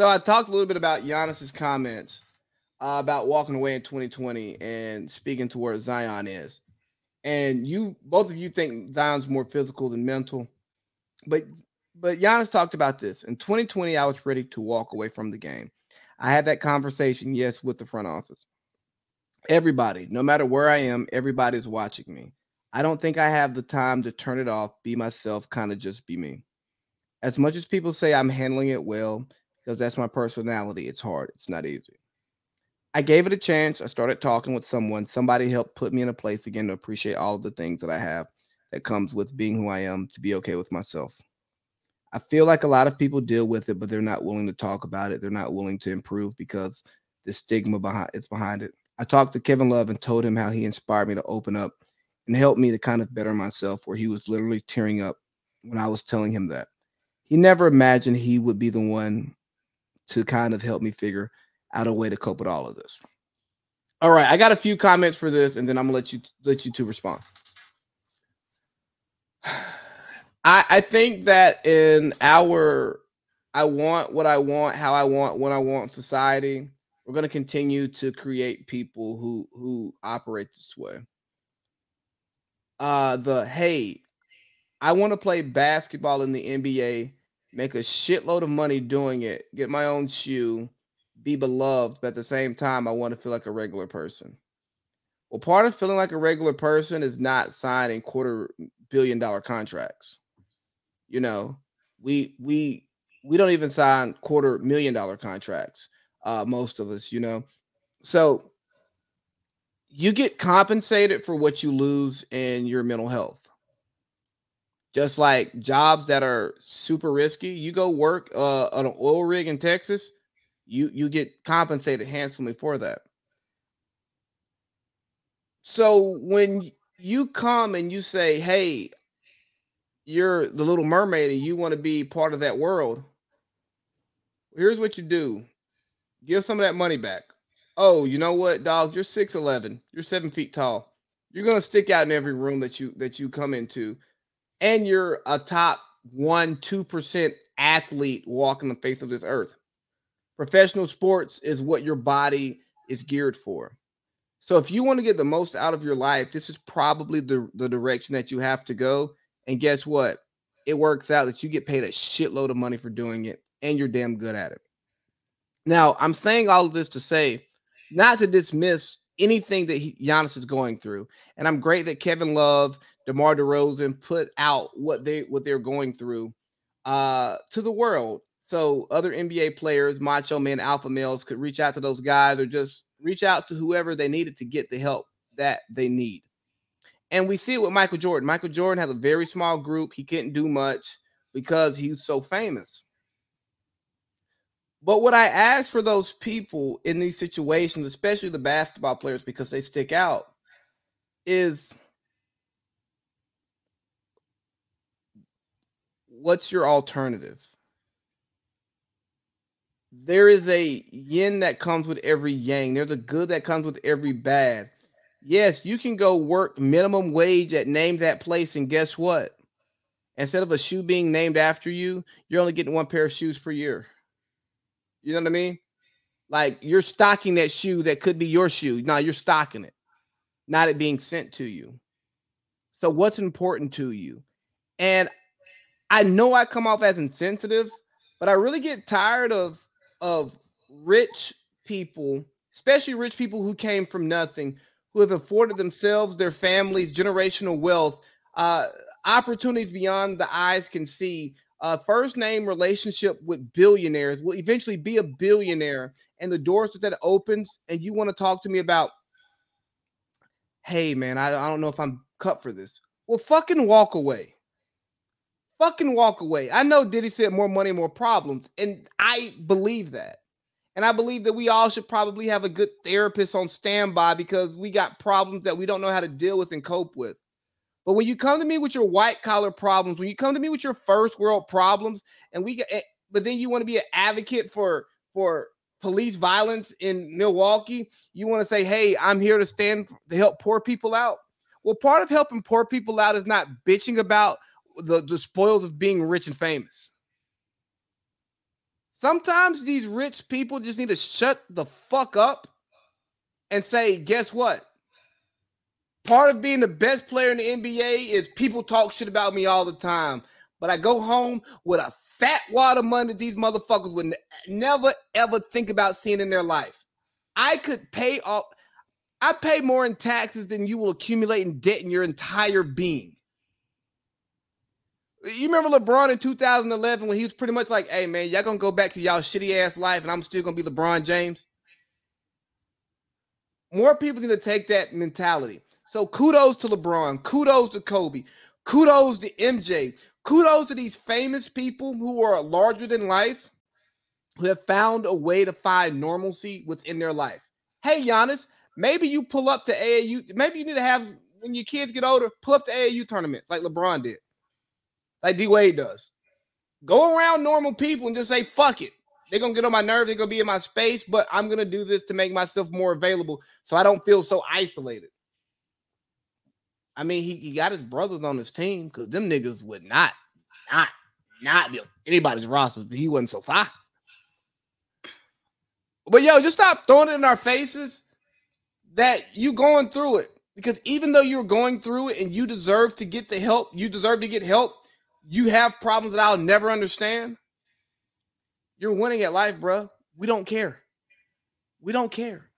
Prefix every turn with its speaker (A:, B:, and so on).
A: So I talked a little bit about Giannis's comments uh, about walking away in 2020 and speaking to where Zion is. And you both of you think Zion's more physical than mental. But but Giannis talked about this. In 2020, I was ready to walk away from the game. I had that conversation, yes, with the front office. Everybody, no matter where I am, everybody's watching me. I don't think I have the time to turn it off, be myself, kind of just be me. As much as people say I'm handling it well, because that's my personality, it's hard. It's not easy. I gave it a chance. I started talking with someone. Somebody helped put me in a place again to appreciate all of the things that I have that comes with being who I am, to be okay with myself. I feel like a lot of people deal with it, but they're not willing to talk about it. They're not willing to improve because the stigma behind it's behind it. I talked to Kevin Love and told him how he inspired me to open up and help me to kind of better myself, where he was literally tearing up when I was telling him that. He never imagined he would be the one to kind of help me figure out a way to cope with all of this. All right, I got a few comments for this, and then I'm gonna let you let you two respond. I, I think that in our I want what I want, how I want, what I want society, we're to continue to create people who who operate this way. Uh the hey, I want to play basketball in the NBA, make a shitload of money doing it, get my own shoe, be beloved, but at the same time I want to feel like a regular person. Well, part of feeling like a regular person is not signing quarter billion dollar contracts. You know, we we we don't even sign quarter million dollar contracts. Uh, most of us, you know, so you get compensated for what you lose in your mental health. Just like jobs that are super risky, you go work uh, on an oil rig in Texas, you you get compensated handsomely for that. So when you come and you say, "Hey, you're the little mermaid and you want to be part of that world, here's what you do give some of that money back. Oh, you know what, dog? You're 6'11, you're seven feet tall. You're gonna stick out in every room that you that you come into, and you're a top one, two percent athlete walking the face of this earth. Professional sports is what your body is geared for. So if you want to get the most out of your life, this is probably the, the direction that you have to go. And guess what? It works out that you get paid a shitload of money for doing it and you're damn good at it. Now, I'm saying all of this to say, not to dismiss anything that he, Giannis is going through. And I'm great that Kevin Love, DeMar DeRozan put out what they what they're going through uh to the world. So other NBA players, macho men, alpha males could reach out to those guys or just reach out to whoever they needed to get the help that they need. And we see it with Michael Jordan. Michael Jordan has a very small group. He couldn't do much because he's so famous. But what I ask for those people in these situations, especially the basketball players, because they stick out, is what's your alternative? There is a yin that comes with every yang. There's a good that comes with every bad. Yes, you can go work minimum wage at name that place, and guess what? Instead of a shoe being named after you, you're only getting one pair of shoes per year. You know what I mean? Like you're stocking that shoe that could be your shoe. Now you're stocking it, not it being sent to you. So what's important to you? And I know I come off as insensitive, but I really get tired of of rich people, especially rich people who came from nothing, who have afforded themselves, their families, generational wealth, uh, opportunities beyond the eyes can see. Uh, first name relationship with billionaires will eventually be a billionaire, and the doors that opens, and you want to talk to me about, hey man, I, I don't know if I'm cut for this. Well, fucking walk away. Fucking walk away. I know Diddy said more money, more problems, and I believe that. And I believe that we all should probably have a good therapist on standby because we got problems that we don't know how to deal with and cope with. But when you come to me with your white collar problems, when you come to me with your first world problems, and we get, eh, but then you want to be an advocate for for police violence in Milwaukee, you want to say, "Hey, I'm here to stand to help poor people out." Well, part of helping poor people out is not bitching about the, the spoils of being rich and famous. Sometimes these rich people just need to shut the fuck up and say, guess what? Part of being the best player in the NBA is people talk shit about me all the time. But I go home with a fat wad of money that these motherfuckers would never ever think about seeing in their life. I could pay off, I pay more in taxes than you will accumulate in debt in your entire being. You remember LeBron in 2011 when he was pretty much like, hey man, y'all gonna go back to y'all shitty ass life and I'm still gonna be LeBron James? More people need to take that mentality. So kudos to LeBron, kudos to Kobe, kudos to MJ, kudos to these famous people who are larger than life, who have found a way to find normalcy within their life. Hey, Giannis, maybe you pull up to AAU. Maybe you need to have when your kids get older, pull up to AAU tournaments like LeBron did, like D Wade does. Go around normal people and just say, fuck it. They're gonna get on my nerves, they're gonna be in my space, but I'm gonna do this to make myself more available so I don't feel so isolated. I mean, he, he got his brothers on his team because them niggas would not, not, not be anybody's rosters if he wasn't so far. But yo, just stop throwing it in our faces that you going through it. Because even though you're going through it and you deserve to get the help, you deserve to get help, you have problems that I'll never understand. You're winning at life, bro. We don't care. We don't care.